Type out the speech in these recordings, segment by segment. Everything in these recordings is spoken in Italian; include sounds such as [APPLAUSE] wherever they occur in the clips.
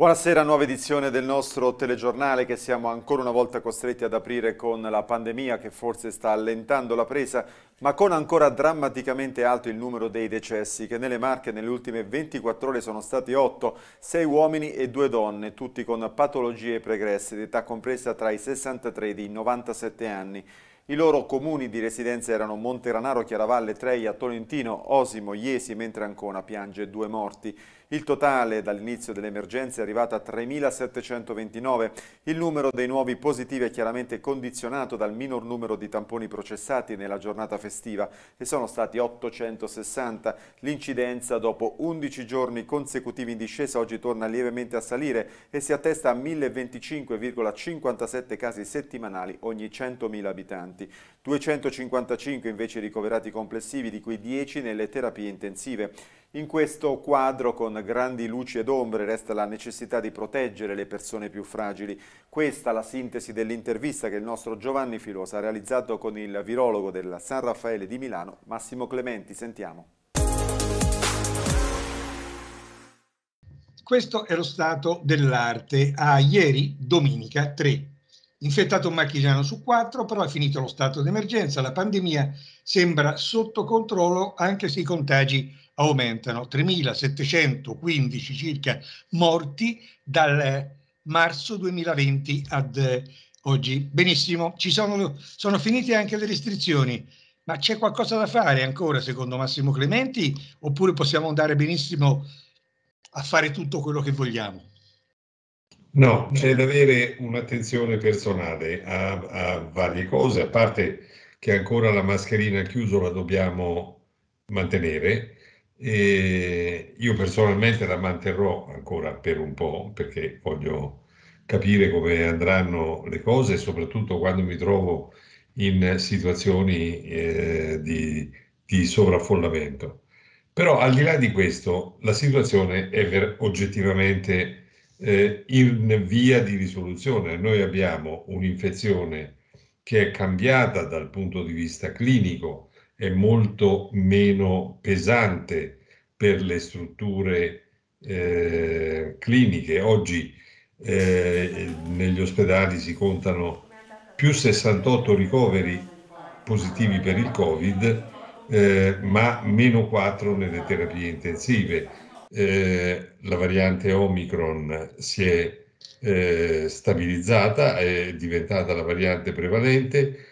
Buonasera, nuova edizione del nostro telegiornale che siamo ancora una volta costretti ad aprire con la pandemia che forse sta allentando la presa, ma con ancora drammaticamente alto il numero dei decessi che nelle Marche nelle ultime 24 ore sono stati 8, 6 uomini e 2 donne, tutti con patologie pregresse di età compresa tra i 63 e i 97 anni. I loro comuni di residenza erano Monteranaro, Chiaravalle, Treia, Tolentino, Osimo, Iesi, mentre Ancona piange due morti. Il totale dall'inizio dell'emergenza è arrivato a 3.729. Il numero dei nuovi positivi è chiaramente condizionato dal minor numero di tamponi processati nella giornata festiva e sono stati 860. L'incidenza dopo 11 giorni consecutivi in discesa oggi torna lievemente a salire e si attesta a 1.025,57 casi settimanali ogni 100.000 abitanti. 255 invece ricoverati complessivi, di cui 10 nelle terapie intensive. In questo quadro con grandi luci ed ombre resta la necessità di proteggere le persone più fragili. Questa è la sintesi dell'intervista che il nostro Giovanni Filosa ha realizzato con il virologo del San Raffaele di Milano, Massimo Clementi. Sentiamo. Questo è lo stato dell'arte a ieri, domenica 3. Infettato un marchigiano su quattro, però è finito lo stato d'emergenza, la pandemia sembra sotto controllo anche se i contagi aumentano 3.715 circa morti dal marzo 2020 ad oggi. Benissimo, ci sono, sono finite anche le restrizioni, ma c'è qualcosa da fare ancora secondo Massimo Clementi oppure possiamo andare benissimo a fare tutto quello che vogliamo? No, c'è da avere un'attenzione personale a, a varie cose, a parte che ancora la mascherina chiuso la dobbiamo mantenere, e io personalmente la manterrò ancora per un po' perché voglio capire come andranno le cose, soprattutto quando mi trovo in situazioni eh, di, di, sovraffollamento. Però al di là di questo, la situazione è oggettivamente eh, in via di risoluzione. Noi abbiamo un'infezione che è cambiata dal punto di vista clinico, è molto meno pesante per le strutture eh, cliniche. Oggi eh, negli ospedali si contano più 68 ricoveri positivi per il Covid, eh, ma meno 4 nelle terapie intensive. Eh, la variante Omicron si è eh, stabilizzata, è diventata la variante prevalente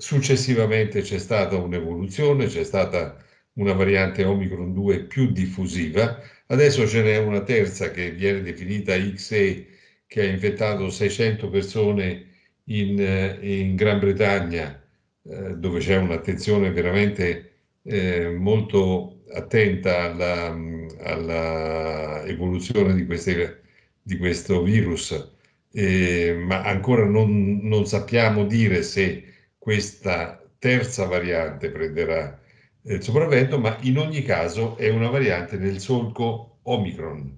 Successivamente c'è stata un'evoluzione, c'è stata una variante Omicron 2 più diffusiva, adesso ce n'è una terza che viene definita XE che ha infettato 600 persone in, in Gran Bretagna, eh, dove c'è un'attenzione veramente eh, molto attenta alla, evoluzione di, di, questo virus, eh, ma ancora non, non sappiamo dire se questa terza variante prenderà il sopravvento, ma in ogni caso è una variante nel solco Omicron,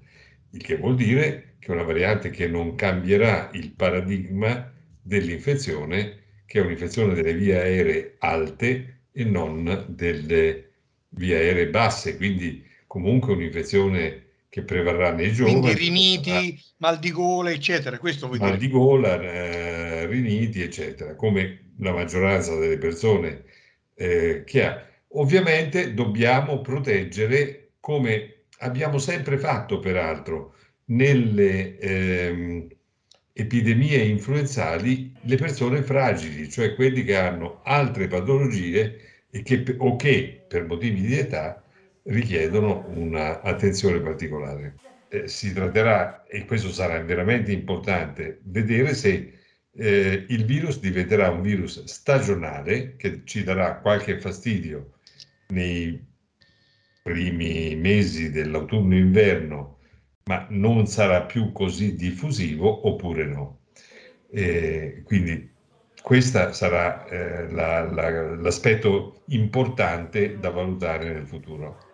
il che vuol dire che è una variante che non cambierà il paradigma dell'infezione, che è un'infezione delle vie aeree alte e non delle vie aeree basse, quindi comunque un'infezione che prevarrà nei giovani. Quindi riniti, ah, mal di gola, eccetera, questo vuol mal dire. di gola, eh, riniti, eccetera, come la maggioranza delle persone eh, che ha. Ovviamente dobbiamo proteggere, come abbiamo sempre fatto peraltro, nelle ehm, epidemie influenzali, le persone fragili, cioè quelli che hanno altre patologie e che, o che per motivi di età richiedono un'attenzione particolare. Eh, si tratterà, e questo sarà veramente importante, vedere se eh, il virus diventerà un virus stagionale che ci darà qualche fastidio nei primi mesi dell'autunno-inverno, ma non sarà più così diffusivo oppure no. Eh, quindi questo sarà eh, la, la, l'aspetto importante da valutare nel futuro.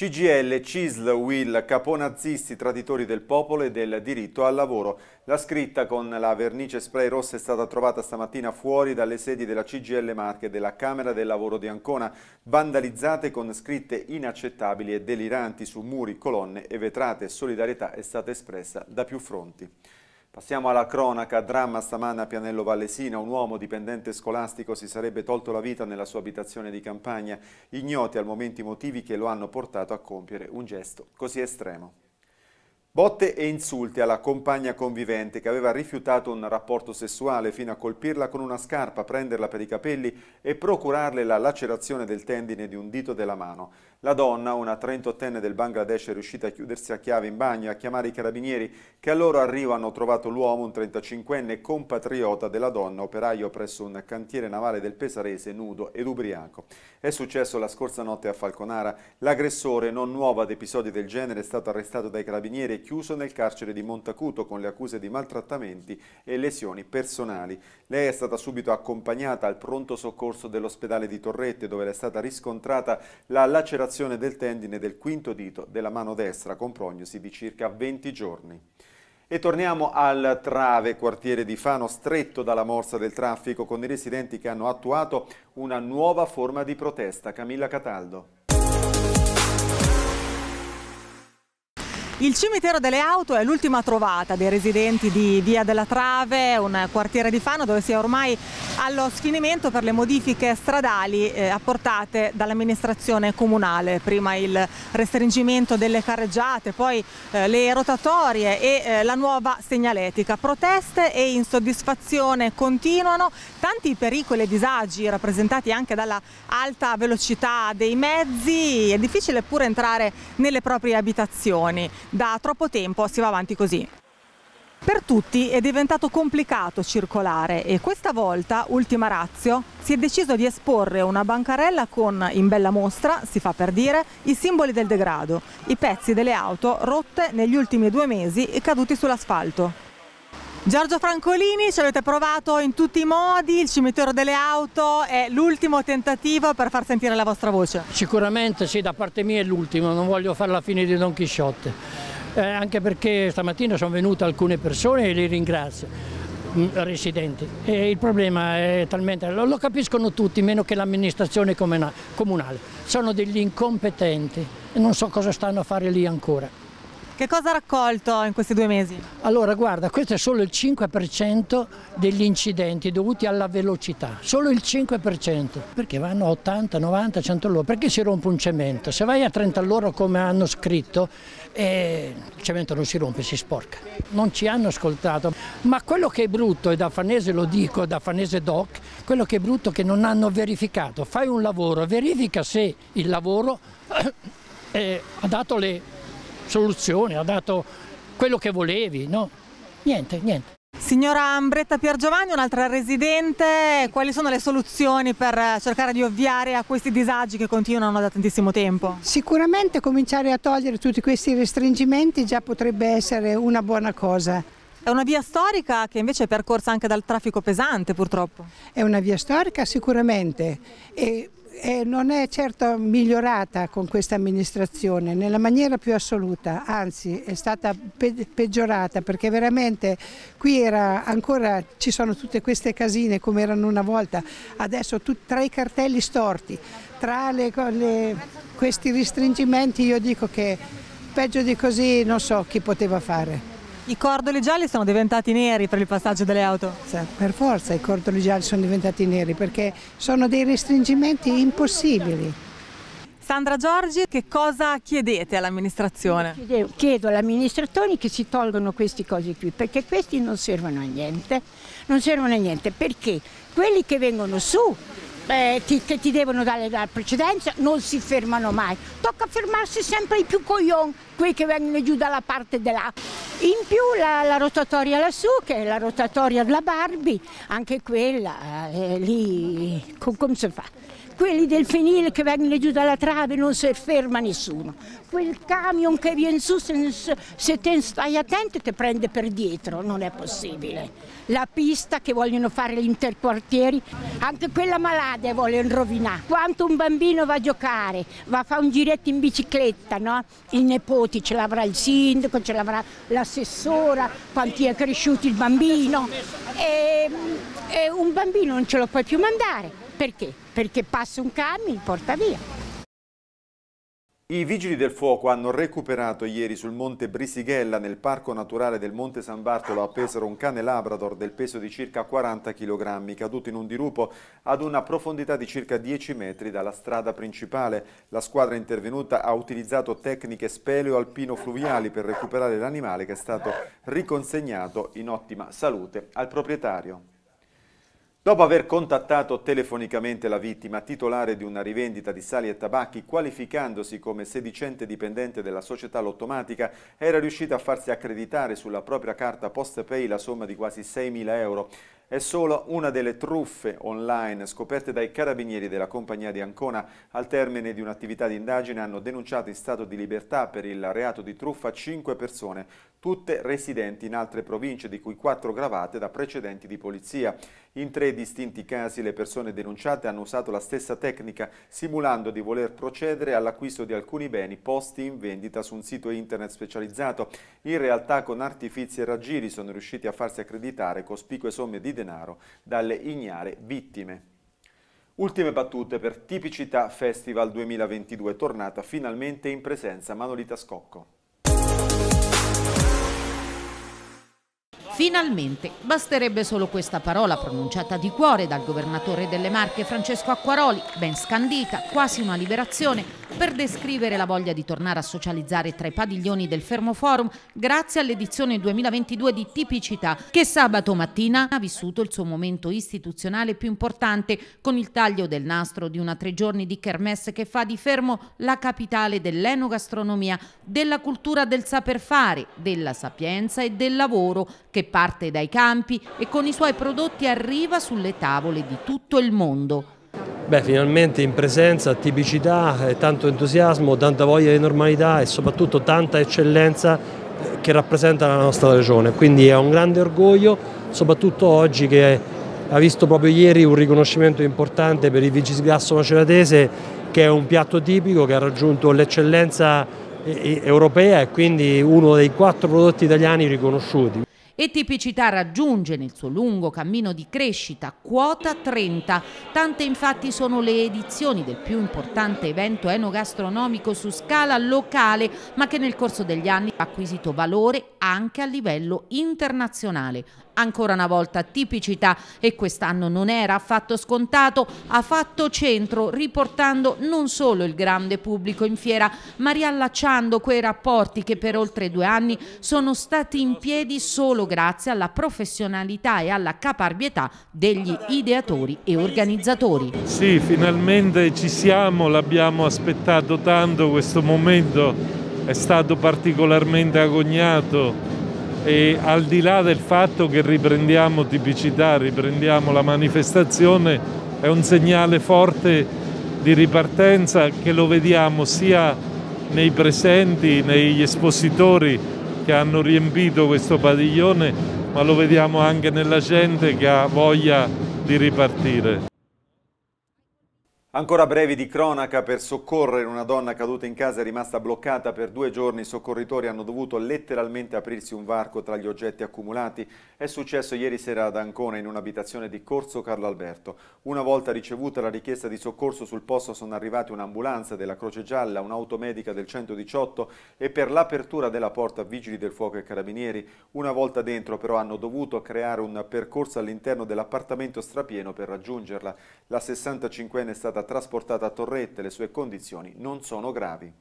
CGL, CISL, WIL, caponazisti, traditori del popolo e del diritto al lavoro. La scritta con la vernice spray rossa è stata trovata stamattina fuori dalle sedi della CGL Marche e della Camera del Lavoro di Ancona, vandalizzate con scritte inaccettabili e deliranti su muri, colonne e vetrate. Solidarietà è stata espressa da più fronti. Passiamo alla cronaca, dramma stamane a Pianello Vallesina, un uomo dipendente scolastico si sarebbe tolto la vita nella sua abitazione di campagna, ignoti al momento i motivi che lo hanno portato a compiere un gesto così estremo. Botte e insulti alla compagna convivente che aveva rifiutato un rapporto sessuale fino a colpirla con una scarpa, prenderla per i capelli e procurarle la lacerazione del tendine di un dito della mano. La donna, una 38enne del Bangladesh, è riuscita a chiudersi a chiave in bagno e a chiamare i carabinieri che al loro arrivo hanno trovato l'uomo, un 35enne compatriota della donna, operaio presso un cantiere navale del Pesarese, nudo ed ubriaco. È successo la scorsa notte a Falconara. L'aggressore, non nuovo ad episodi del genere, è stato arrestato dai carabinieri chiuso nel carcere di Montacuto con le accuse di maltrattamenti e lesioni personali. Lei è stata subito accompagnata al pronto soccorso dell'ospedale di Torrette dove è stata riscontrata la lacerazione del tendine del quinto dito della mano destra con prognosi di circa 20 giorni. E torniamo al Trave, quartiere di Fano, stretto dalla morsa del traffico, con i residenti che hanno attuato una nuova forma di protesta. Camilla Cataldo. Il cimitero delle auto è l'ultima trovata dei residenti di Via della Trave, un quartiere di Fano dove si è ormai allo sfinimento per le modifiche stradali eh, apportate dall'amministrazione comunale. Prima il restringimento delle carreggiate, poi eh, le rotatorie e eh, la nuova segnaletica. Proteste e insoddisfazione continuano, tanti pericoli e disagi rappresentati anche dalla alta velocità dei mezzi, è difficile pure entrare nelle proprie abitazioni da troppo tempo si va avanti così. Per tutti è diventato complicato circolare e questa volta, ultima razio, si è deciso di esporre una bancarella con, in bella mostra, si fa per dire, i simboli del degrado, i pezzi delle auto rotte negli ultimi due mesi e caduti sull'asfalto. Giorgio Francolini, ci avete provato in tutti i modi, il cimitero delle auto è l'ultimo tentativo per far sentire la vostra voce? Sicuramente sì, da parte mia è l'ultimo, non voglio fare la fine di Don Chisciotte, eh, anche perché stamattina sono venute alcune persone e li ringrazio mm, residenti e il problema è talmente, lo, lo capiscono tutti meno che l'amministrazione comunale, sono degli incompetenti e non so cosa stanno a fare lì ancora. Che cosa ha raccolto in questi due mesi? Allora guarda, questo è solo il 5% degli incidenti dovuti alla velocità, solo il 5%, perché vanno a 80, 90, 100 all'ora, perché si rompe un cemento? Se vai a 30 all'ora come hanno scritto, eh, il cemento non si rompe, si sporca. Non ci hanno ascoltato, ma quello che è brutto, e da Fanese lo dico, da Fanese Doc, quello che è brutto è che non hanno verificato. Fai un lavoro, verifica se il lavoro [COUGHS] eh, ha dato le soluzione, ha dato quello che volevi, no? Niente, niente. Signora Ambretta Piergiovanni, un'altra residente, quali sono le soluzioni per cercare di ovviare a questi disagi che continuano da tantissimo tempo? Sicuramente cominciare a togliere tutti questi restringimenti già potrebbe essere una buona cosa. È una via storica che invece è percorsa anche dal traffico pesante purtroppo? È una via storica sicuramente e e non è certo migliorata con questa amministrazione nella maniera più assoluta, anzi è stata pe peggiorata perché veramente qui ancora ci sono tutte queste casine come erano una volta, adesso tra i cartelli storti, tra le, le, questi restringimenti io dico che peggio di così non so chi poteva fare. I cordoli gialli sono diventati neri per il passaggio delle auto? Per forza i cordoli gialli sono diventati neri perché sono dei restringimenti impossibili. Sandra Giorgi, che cosa chiedete all'amministrazione? Chiedo all'amministrazione che si tolgono queste cose qui, perché questi non servono a niente, non servono a niente, perché quelli che vengono su eh, ti, che ti devono dare la precedenza non si fermano mai. Tocca fermarsi sempre i più coglioni, quei che vengono giù dalla parte della. In più la, la rotatoria lassù, che è la rotatoria della Barbie, anche quella, eh, lì, com, come si fa? Quelli del fenile che vengono giù dalla trave non si ferma nessuno. Quel camion che viene su, se, te stai attento ti prende per dietro, non è possibile. La pista che vogliono fare gli interquartieri, anche quella malade vogliono rovinare. Quanto un bambino va a giocare, va a fare un giretto in bicicletta, no? I nipoti ce l'avrà il sindaco, ce l'avrà l'assessora, quanti è cresciuto il bambino. E, e un bambino non ce lo puoi più mandare. Perché? Perché passa un camion e porta via. I vigili del fuoco hanno recuperato ieri sul monte Brisighella, nel parco naturale del Monte San Bartolo, a Pesaro un cane Labrador del peso di circa 40 kg, caduto in un dirupo ad una profondità di circa 10 metri dalla strada principale. La squadra intervenuta ha utilizzato tecniche speleo-alpino-fluviali per recuperare l'animale che è stato riconsegnato in ottima salute al proprietario. Dopo aver contattato telefonicamente la vittima, titolare di una rivendita di sali e tabacchi, qualificandosi come sedicente dipendente della società lottomatica, era riuscita a farsi accreditare sulla propria carta PostPay la somma di quasi 6.000 euro. È solo una delle truffe online scoperte dai carabinieri della compagnia di Ancona. Al termine di un'attività di indagine hanno denunciato in stato di libertà per il reato di truffa cinque persone, tutte residenti in altre province, di cui quattro gravate da precedenti di polizia. In tre distinti casi le persone denunciate hanno usato la stessa tecnica, simulando di voler procedere all'acquisto di alcuni beni posti in vendita su un sito internet specializzato. In realtà con artifici e raggiri sono riusciti a farsi accreditare cospicue somme di denaro dalle ignare vittime. Ultime battute per Tipicità Festival 2022, tornata finalmente in presenza Manolita Scocco. Finalmente, basterebbe solo questa parola pronunciata di cuore dal governatore delle Marche Francesco Acquaroli, ben scandita, quasi una liberazione, per descrivere la voglia di tornare a socializzare tra i padiglioni del Fermo Forum grazie all'edizione 2022 di Tipicità, che sabato mattina ha vissuto il suo momento istituzionale più importante con il taglio del nastro di una tre giorni di kermesse che fa di Fermo la capitale dell'enogastronomia, della cultura del saper fare, della sapienza e del lavoro che parte dai campi e con i suoi prodotti arriva sulle tavole di tutto il mondo. Beh, finalmente in presenza, tipicità, tanto entusiasmo, tanta voglia di normalità e soprattutto tanta eccellenza eh, che rappresenta la nostra regione. Quindi è un grande orgoglio, soprattutto oggi che ha visto proprio ieri un riconoscimento importante per il Vigisgrasso maceratese che è un piatto tipico che ha raggiunto l'eccellenza eh, europea e quindi uno dei quattro prodotti italiani riconosciuti e tipicità raggiunge nel suo lungo cammino di crescita quota 30. Tante infatti sono le edizioni del più importante evento enogastronomico su scala locale, ma che nel corso degli anni ha acquisito valore anche a livello internazionale ancora una volta tipicità e quest'anno non era affatto scontato, ha fatto centro riportando non solo il grande pubblico in fiera ma riallacciando quei rapporti che per oltre due anni sono stati in piedi solo grazie alla professionalità e alla caparbietà degli ideatori e organizzatori. Sì, finalmente ci siamo, l'abbiamo aspettato tanto questo momento, è stato particolarmente agognato e al di là del fatto che riprendiamo tipicità, riprendiamo la manifestazione, è un segnale forte di ripartenza che lo vediamo sia nei presenti, negli espositori che hanno riempito questo padiglione, ma lo vediamo anche nella gente che ha voglia di ripartire. Ancora brevi di cronaca per soccorrere una donna caduta in casa e rimasta bloccata per due giorni. I soccorritori hanno dovuto letteralmente aprirsi un varco tra gli oggetti accumulati. È successo ieri sera ad Ancona in un'abitazione di Corso Carlo Alberto. Una volta ricevuta la richiesta di soccorso sul posto sono arrivate un'ambulanza della Croce Gialla, un'automedica del 118 e per l'apertura della porta vigili del fuoco e carabinieri. Una volta dentro però hanno dovuto creare un percorso all'interno dell'appartamento strapieno per raggiungerla. La 65enne è stata trasportata a Torrette, le sue condizioni non sono gravi.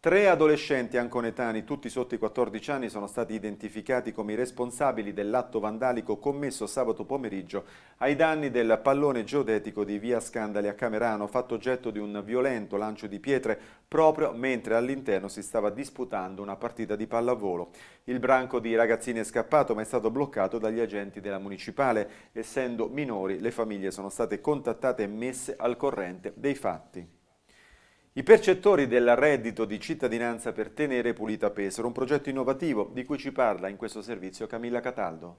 Tre adolescenti anconetani, tutti sotto i 14 anni, sono stati identificati come i responsabili dell'atto vandalico commesso sabato pomeriggio ai danni del pallone geodetico di via Scandali a Camerano, fatto oggetto di un violento lancio di pietre proprio mentre all'interno si stava disputando una partita di pallavolo. Il branco di ragazzini è scappato ma è stato bloccato dagli agenti della municipale. Essendo minori, le famiglie sono state contattate e messe al corrente dei fatti. I percettori del reddito di cittadinanza per tenere pulita Pesaro, un progetto innovativo di cui ci parla in questo servizio Camilla Cataldo.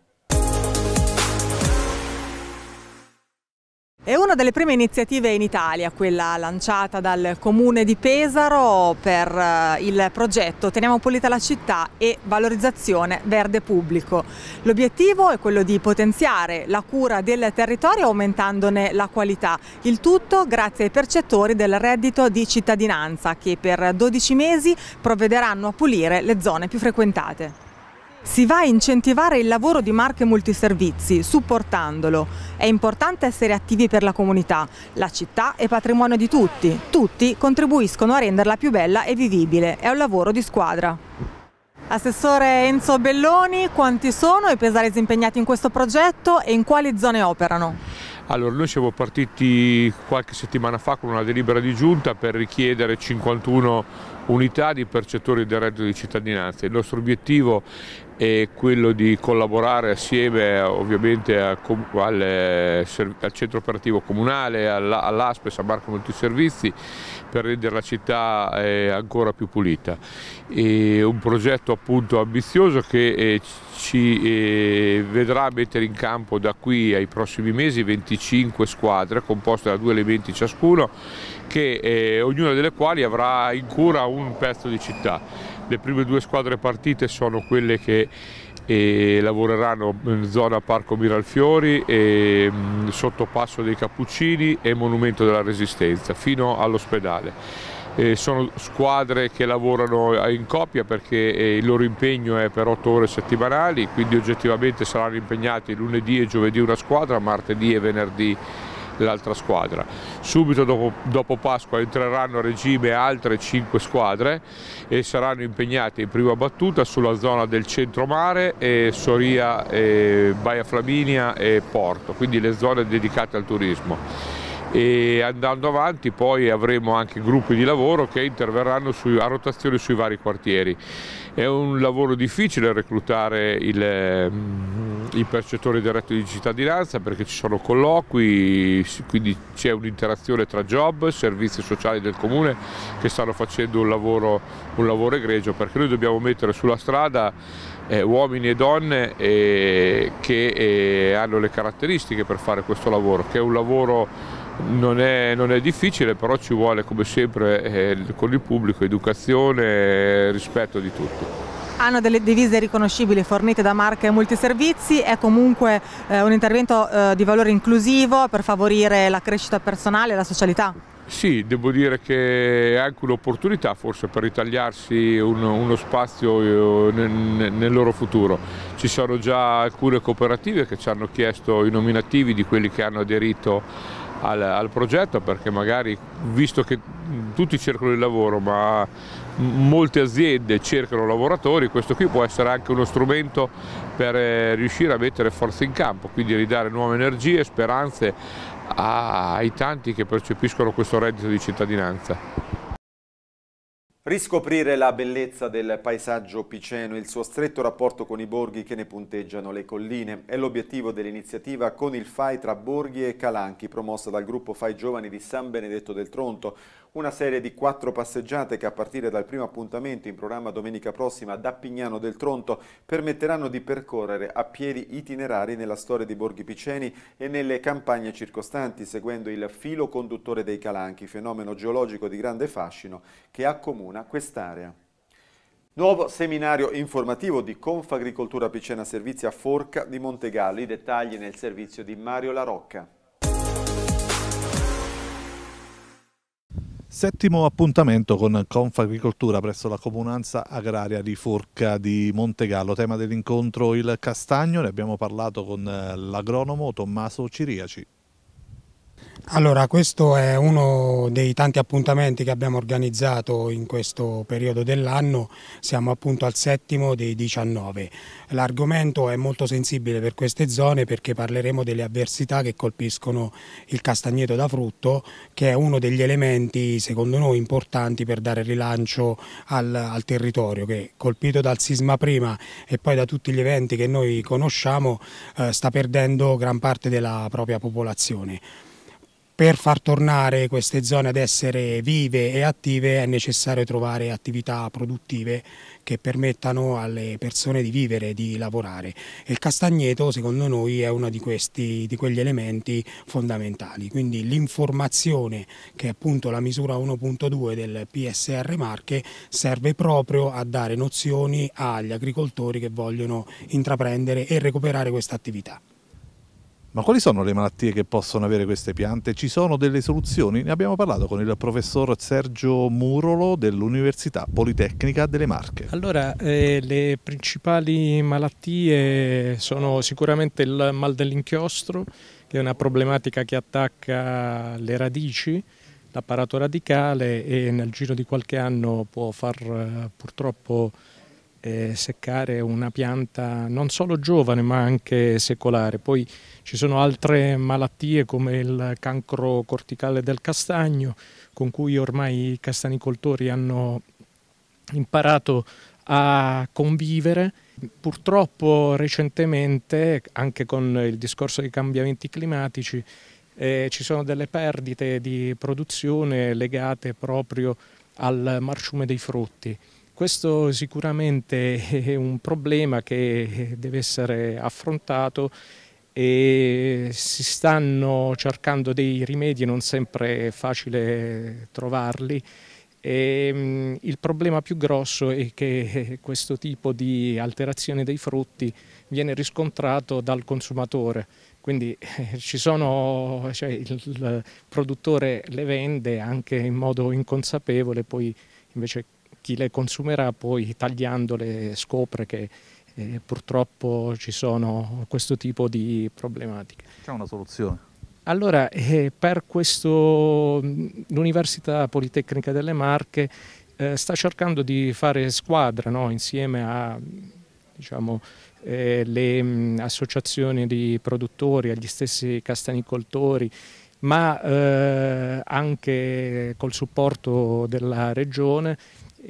È una delle prime iniziative in Italia, quella lanciata dal Comune di Pesaro per eh, il progetto Teniamo pulita la città e valorizzazione verde pubblico. L'obiettivo è quello di potenziare la cura del territorio aumentandone la qualità, il tutto grazie ai percettori del reddito di cittadinanza che per 12 mesi provvederanno a pulire le zone più frequentate. Si va a incentivare il lavoro di Marche Multiservizi, supportandolo. È importante essere attivi per la comunità. La città è patrimonio di tutti. Tutti contribuiscono a renderla più bella e vivibile. È un lavoro di squadra. Assessore Enzo Belloni, quanti sono i pesaresi impegnati in questo progetto e in quali zone operano? Allora, noi siamo partiti qualche settimana fa con una delibera di giunta per richiedere 51 unità di percettori del reddito di cittadinanza. Il nostro obiettivo è quello di collaborare assieme ovviamente al, al, al centro operativo comunale, all'Aspes, a Marco Multiservizi per rendere la città eh, ancora più pulita. È un progetto appunto ambizioso che eh, ci eh, vedrà mettere in campo da qui ai prossimi mesi 25 squadre composte da due elementi ciascuno che, eh, ognuna delle quali avrà in cura un pezzo di città. Le prime due squadre partite sono quelle che eh, lavoreranno in zona Parco Miralfiori, e, mh, sotto Passo dei Cappuccini e Monumento della Resistenza fino all'ospedale. Eh, sono squadre che lavorano in coppia perché eh, il loro impegno è per otto ore settimanali, quindi oggettivamente saranno impegnati lunedì e giovedì una squadra, martedì e venerdì l'altra squadra. Subito dopo, dopo, Pasqua entreranno a regime altre 5 squadre e saranno impegnate in prima battuta sulla zona del centro mare, e Soria, e Baia Flaminia e Porto, quindi le zone dedicate al turismo e andando avanti poi avremo anche gruppi di lavoro che interverranno su, a rotazione sui vari quartieri. È un lavoro difficile reclutare il, mm, i percettori del reddito di cittadinanza perché ci sono colloqui, quindi c'è un'interazione tra job, servizi sociali del comune che stanno facendo un lavoro, un lavoro egregio perché noi dobbiamo mettere sulla strada eh, uomini e donne eh, che eh, hanno le caratteristiche per fare questo lavoro, che è un lavoro non è, non è, difficile, però ci vuole come sempre eh, con il pubblico educazione e rispetto di tutti. Hanno delle divise riconoscibili fornite da marche multiservizi, è comunque eh, un intervento eh, di valore inclusivo per favorire la crescita personale e la socialità? Sì, devo dire che è anche un'opportunità forse per ritagliarsi un, uno spazio eh, nel, nel, loro futuro. Ci sono già alcune cooperative che ci hanno chiesto i nominativi di quelli che hanno aderito al, al, progetto perché magari visto che tutti cercano il lavoro ma molte aziende cercano lavoratori questo qui può essere anche uno strumento per eh, riuscire a mettere forza in campo quindi ridare nuove energie, speranze ai tanti che percepiscono questo reddito di cittadinanza. Riscoprire la bellezza del paesaggio piceno e il suo stretto rapporto con i borghi che ne punteggiano le colline. È l'obiettivo dell'iniziativa Con il FAI tra Borghi e Calanchi promossa dal gruppo FAI Giovani di San Benedetto del Tronto, una serie di quattro passeggiate che a partire dal primo appuntamento in programma domenica prossima da Pignano del Tronto permetteranno di percorrere a piedi itinerari nella storia di Borghi Piceni e nelle campagne circostanti seguendo il filo conduttore dei Calanchi, fenomeno geologico di grande fascino che accomuna quest'area. Nuovo seminario informativo di Confagricoltura Picena Servizi a Forca di Montegallo, i dettagli nel servizio di Mario La Settimo appuntamento con Confagricoltura presso la comunanza agraria di Forca di Montegallo. Tema dell'incontro il castagno, ne abbiamo parlato con l'agronomo Tommaso Ciriaci. Allora, questo è uno dei tanti appuntamenti che abbiamo organizzato in questo periodo dell'anno, siamo appunto al settimo dei 19. L'argomento è molto sensibile per queste zone perché parleremo delle avversità che colpiscono il castagneto da frutto, che è uno degli elementi secondo noi importanti per dare rilancio al, al territorio, che colpito dal sisma prima e poi da tutti gli eventi che noi conosciamo eh, sta perdendo gran parte della propria popolazione. Per far tornare queste zone ad essere vive e attive è necessario trovare attività produttive che permettano alle persone di vivere, di lavorare. Il castagneto secondo noi è uno di, questi, di quegli elementi fondamentali, quindi l'informazione che è appunto la misura 1.2 del PSR Marche serve proprio a dare nozioni agli agricoltori che vogliono intraprendere e recuperare questa attività. Ma quali sono le malattie che possono avere queste piante? Ci sono delle soluzioni? Ne abbiamo parlato con il professor Sergio Murolo dell'Università Politecnica delle Marche. Allora, eh, le principali malattie sono sicuramente il mal dell'inchiostro, che è una problematica che attacca le radici, l'apparato radicale e nel giro di qualche anno può far eh, purtroppo eh, seccare una pianta non solo giovane ma anche secolare. Poi ci sono altre malattie come il cancro corticale del castagno con cui ormai i castanicoltori hanno imparato a convivere. Purtroppo recentemente, anche con il discorso dei cambiamenti climatici, eh, ci sono delle perdite di produzione legate proprio al marciume dei frutti. Questo sicuramente [LAUGHS] è un problema che deve essere affrontato e si stanno cercando dei rimedi, non sempre è facile trovarli. E, mh, il problema più grosso è che [LAUGHS] questo tipo di alterazione dei frutti viene riscontrato dal consumatore, quindi [LAUGHS] sono, cioè, il produttore le vende anche in modo inconsapevole, poi invece chi le consumerà poi tagliandole scopre che eh, purtroppo ci sono questo tipo di problematiche. C'è una soluzione? Allora, eh, per questo l'Università Politecnica delle Marche eh, sta cercando di fare squadra no? insieme a diciamo, eh, le mh, associazioni di produttori, agli stessi castanicoltori, ma eh, anche col supporto della Regione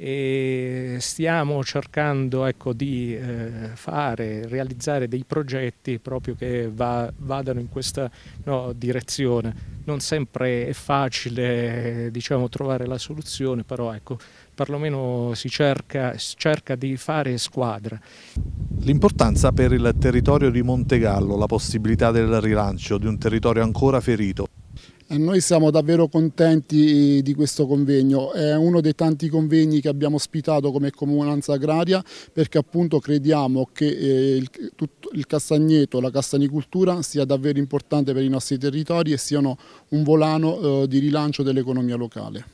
e stiamo cercando ecco, di eh, fare, realizzare dei progetti proprio che va, vadano in questa no, direzione. Non sempre è facile diciamo, trovare la soluzione, però ecco, perlomeno si cerca, cerca di fare squadra. L'importanza per il territorio di Montegallo, la possibilità del rilancio di un territorio ancora ferito. Noi siamo davvero contenti di questo convegno, è uno dei tanti convegni che abbiamo ospitato come comunanza agraria perché appunto crediamo che eh, il, il castagneto, la castanicoltura sia davvero importante per i nostri territori e siano un volano eh, di rilancio dell'economia locale.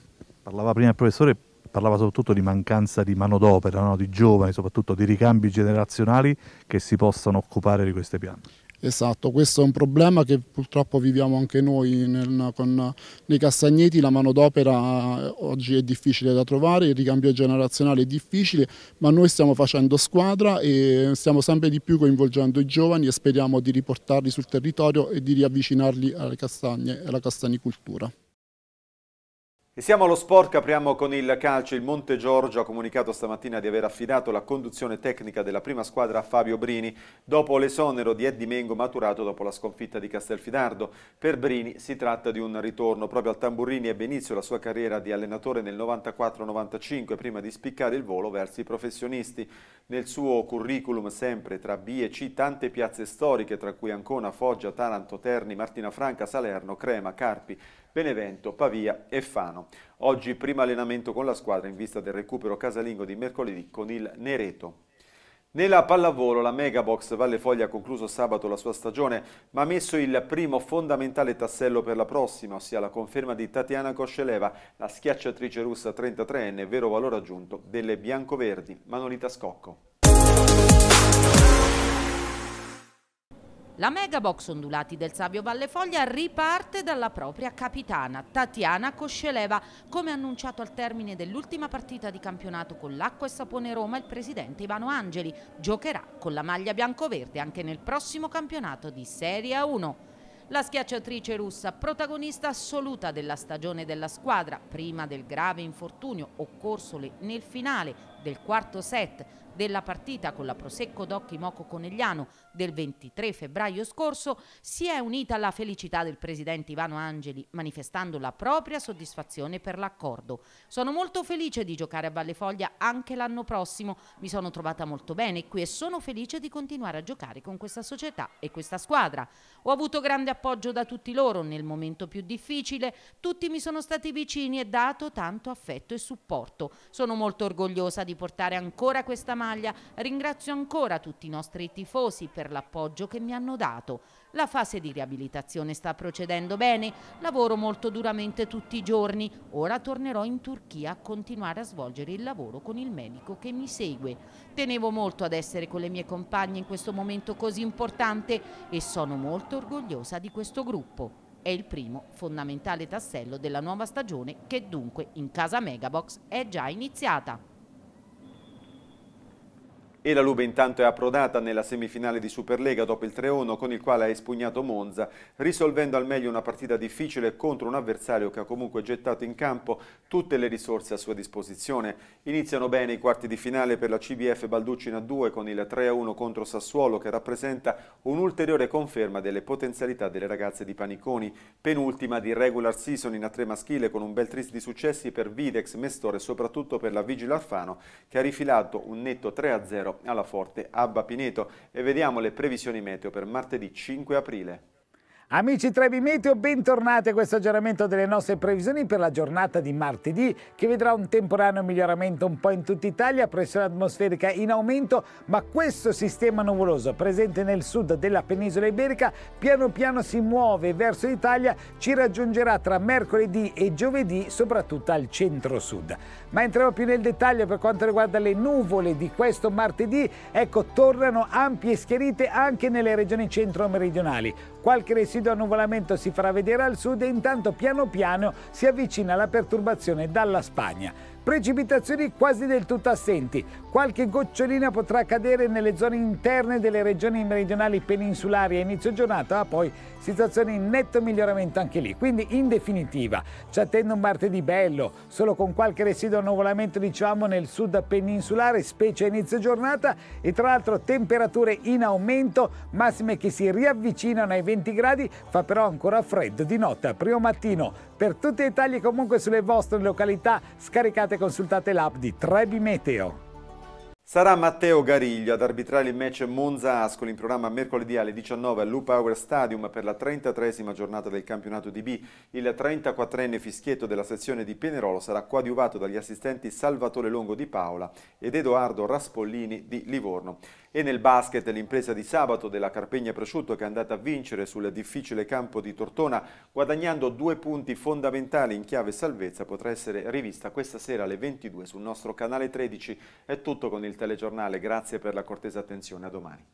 Parlava prima il professore, parlava soprattutto di mancanza di manodopera, no? di giovani, soprattutto di ricambi generazionali che si possano occupare di queste piante. Esatto, questo è un problema che purtroppo viviamo anche noi nel, con, nei castagneti, la manodopera eh, oggi è difficile da trovare, il ricambio generazionale è difficile, ma noi stiamo facendo squadra e stiamo sempre di più coinvolgendo i giovani e speriamo di riportarli sul territorio e di riavvicinarli alle castagne e alla castanicoltura. E siamo allo sport, apriamo con il calcio. Il Monte Giorgio ha comunicato stamattina di aver affidato la conduzione tecnica della prima squadra a Fabio Brini dopo l'esonero di Eddie Mengo maturato dopo la sconfitta di Castelfidardo. Per Brini si tratta di un ritorno proprio al Tamburrini ebbe inizio la sua carriera di allenatore nel 94-95 prima di spiccare il volo verso i professionisti. Nel suo curriculum sempre tra B e C tante piazze storiche tra cui Ancona, Foggia, Taranto, Terni, Martina Franca, Salerno, Crema, Carpi, Benevento, Pavia e Fano. Oggi primo allenamento con la squadra in vista del recupero casalingo di mercoledì con il Nereto. Nella pallavolo la Megabox Valle Foglia ha concluso sabato la sua stagione, ma ha messo il primo fondamentale tassello per la prossima, ossia la conferma di Tatiana Cosceleva, la schiacciatrice russa 33enne, vero valore aggiunto delle biancoverdi. Manolita Scocco. La Megabox Ondulati del Savio Vallefoglia riparte dalla propria capitana, Tatiana Cosceleva. Come annunciato al termine dell'ultima partita di campionato con l'Acqua e Sapone Roma, il presidente Ivano Angeli giocherà con la maglia bianco-verde anche nel prossimo campionato di Serie 1. La schiacciatrice russa, protagonista assoluta della stagione della squadra, prima del grave infortunio occorsole nel finale del quarto set della partita con la Prosecco Docchi Moco Conegliano del 23 febbraio scorso si è unita alla felicità del presidente Ivano Angeli manifestando la propria soddisfazione per l'accordo. Sono molto felice di giocare a Vallefoglia anche l'anno prossimo, mi sono trovata molto bene qui e sono felice di continuare a giocare con questa società e questa squadra. Ho avuto grande appoggio da tutti loro nel momento più difficile, tutti mi sono stati vicini e dato tanto affetto e supporto. Sono molto orgogliosa di portare ancora questa maglia, ringrazio ancora tutti i nostri tifosi per l'appoggio che mi hanno dato. La fase di riabilitazione sta procedendo bene, lavoro molto duramente tutti i giorni, ora tornerò in Turchia a continuare a svolgere il lavoro con il medico che mi segue. Tenevo molto ad essere con le mie compagne in questo momento così importante e sono molto orgogliosa di questo gruppo è il primo fondamentale tassello della nuova stagione che dunque in casa Megabox è già iniziata. E la Lube intanto è approdata nella semifinale di Superlega dopo il 3-1 con il quale ha espugnato Monza, risolvendo al meglio una partita difficile contro un avversario che ha comunque gettato in campo tutte le risorse a sua disposizione. Iniziano bene i quarti di finale per la CBF Balducina 2 con il 3-1 contro Sassuolo che rappresenta un'ulteriore conferma delle potenzialità delle ragazze di Paniconi, penultima di regular season in a 3 maschile con un bel tris di successi per Videx, Mestore e soprattutto per la Vigil Alfano che ha rifilato un netto 3-0 alla Forte Abba Pineto e vediamo le previsioni meteo per martedì 5 aprile. Amici Trevi Meteo, bentornati a questo aggiornamento delle nostre previsioni per la giornata di martedì che vedrà un temporaneo miglioramento un po' in tutta Italia, pressione atmosferica in aumento, ma questo sistema nuvoloso presente nel sud della penisola iberica piano piano si muove verso l'Italia, ci raggiungerà tra mercoledì e giovedì soprattutto al centro-sud. Ma entriamo più nel dettaglio per quanto riguarda le nuvole di questo martedì, ecco tornano ampie schierite anche nelle regioni centro-meridionali. Qualche residuo annuvolamento si farà vedere al sud e intanto piano piano si avvicina la perturbazione dalla Spagna. Precipitazioni quasi del tutto assenti, qualche gocciolina potrà cadere nelle zone interne delle regioni meridionali peninsulari a inizio giornata, ma poi situazione in netto miglioramento anche lì. Quindi in definitiva ci attende un martedì bello, solo con qualche residuo annuvolamento diciamo nel sud peninsulare, specie a inizio giornata e tra l'altro temperature in aumento, massime che si riavvicinano ai 20 gradi, fa però ancora freddo di notte primo mattino. Per tutti i dettagli comunque sulle vostre località scaricate e consultate l'app di Trebi Meteo. Sarà Matteo Gariglio ad arbitrare il match Monza-Ascoli in programma mercoledì alle 19 al Power Stadium per la 33esima giornata del campionato di B. Il 34enne fischietto della sezione di Pinerolo sarà coadiuvato dagli assistenti Salvatore Longo di Paola ed Edoardo Raspollini di Livorno. E nel basket l'impresa di sabato della Carpegna Prosciutto che è andata a vincere sul difficile campo di Tortona guadagnando due punti fondamentali in chiave salvezza potrà essere rivista questa sera alle 22 sul nostro canale 13. È tutto con il telegiornale, grazie per la cortesa attenzione, a domani.